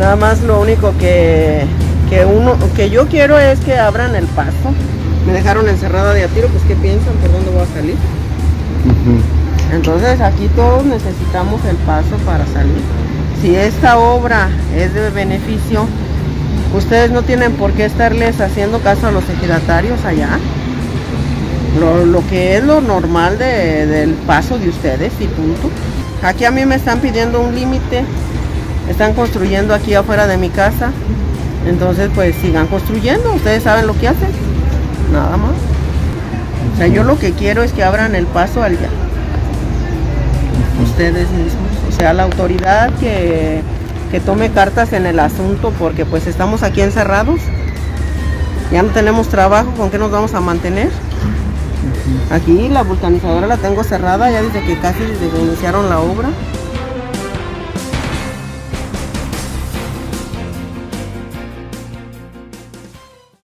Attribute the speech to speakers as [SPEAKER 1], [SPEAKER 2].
[SPEAKER 1] Nada más lo único que, que uno que yo quiero es que abran el paso. Me dejaron encerrada de a tiro, pues ¿qué piensan? ¿Por dónde voy a salir? Entonces aquí todos necesitamos el paso para salir. Si esta obra es de beneficio, ustedes no tienen por qué estarles haciendo caso a los ejidatarios allá. Lo, lo que es lo normal de- del paso de ustedes y punto. Aquí a mí me están pidiendo un límite. Están construyendo aquí afuera de mi casa. Entonces pues sigan construyendo. Ustedes saben lo que hacen. Nada más. O sea, yo lo que quiero es que abran el paso allá. Ustedes mismos. O sea, la autoridad que, que tome cartas en el asunto porque pues estamos aquí encerrados. Ya no tenemos trabajo, ¿con qué nos vamos a mantener? Aquí la vulcanizadora la tengo cerrada ya desde que casi desde que iniciaron la obra.